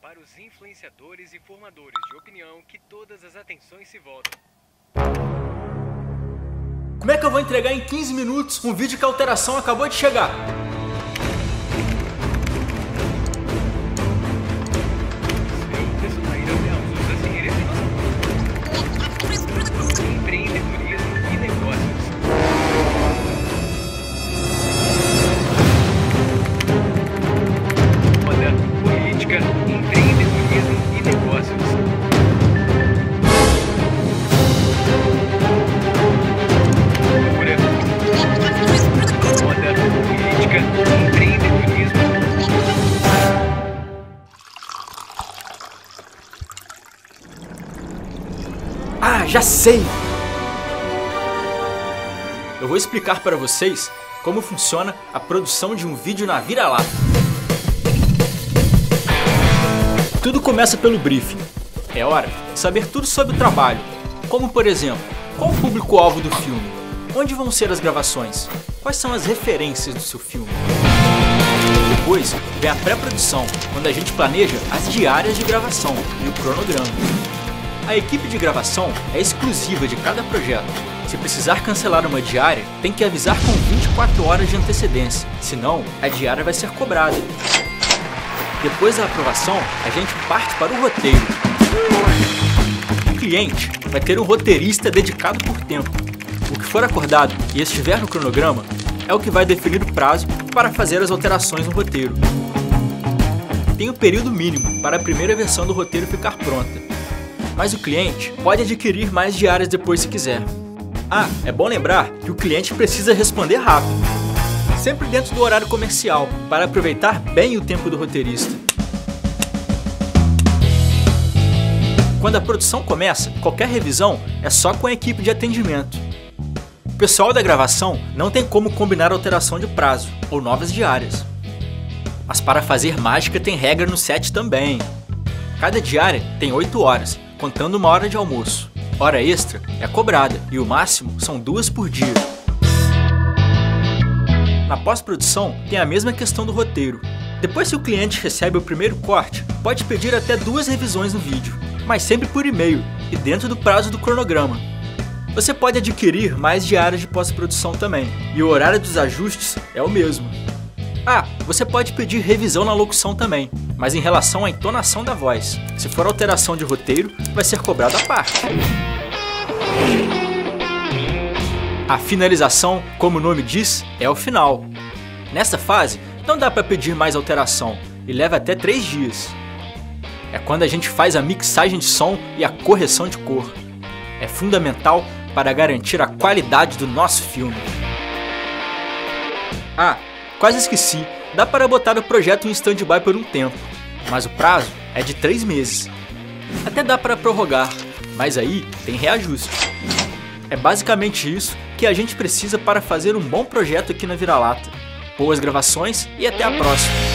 para os influenciadores e formadores de opinião que todas as atenções se voltam. Como é que eu vou entregar em 15 minutos um vídeo que a alteração acabou de chegar? Ah, já sei! Eu vou explicar para vocês como funciona a produção de um vídeo na vira-lata. Tudo começa pelo briefing. É hora de saber tudo sobre o trabalho, como por exemplo, qual o público-alvo do filme, onde vão ser as gravações, quais são as referências do seu filme. Depois vem a pré-produção, quando a gente planeja as diárias de gravação e o cronograma. A equipe de gravação é exclusiva de cada projeto. Se precisar cancelar uma diária, tem que avisar com 24 horas de antecedência, senão a diária vai ser cobrada. Depois da aprovação, a gente parte para o roteiro. O cliente vai ter um roteirista dedicado por tempo. O que for acordado e estiver no cronograma é o que vai definir o prazo para fazer as alterações no roteiro. Tem um período mínimo para a primeira versão do roteiro ficar pronta, mas o cliente pode adquirir mais diárias depois se quiser. Ah, é bom lembrar que o cliente precisa responder rápido, sempre dentro do horário comercial, para aproveitar bem o tempo do roteirista. Quando a produção começa, qualquer revisão é só com a equipe de atendimento. O pessoal da gravação não tem como combinar alteração de prazo ou novas diárias. Mas para fazer mágica tem regra no set também. Cada diária tem 8 horas, contando uma hora de almoço. Hora extra é cobrada e o máximo são duas por dia. Na pós-produção tem a mesma questão do roteiro. Depois que o cliente recebe o primeiro corte, pode pedir até duas revisões no vídeo, mas sempre por e-mail e dentro do prazo do cronograma. Você pode adquirir mais diárias de pós-produção também, e o horário dos ajustes é o mesmo. Ah, você pode pedir revisão na locução também, mas em relação à entonação da voz. Se for alteração de roteiro, vai ser cobrado à parte. A finalização, como o nome diz, é o final. Nessa fase, não dá para pedir mais alteração e leva até 3 dias. É quando a gente faz a mixagem de som e a correção de cor. É fundamental para garantir a qualidade do nosso filme. Ah, quase esqueci, dá para botar o projeto em stand-by por um tempo, mas o prazo é de 3 meses. Até dá para prorrogar, mas aí tem reajuste. É basicamente isso que a gente precisa para fazer um bom projeto aqui na Vira-Lata. Boas gravações e até a próxima!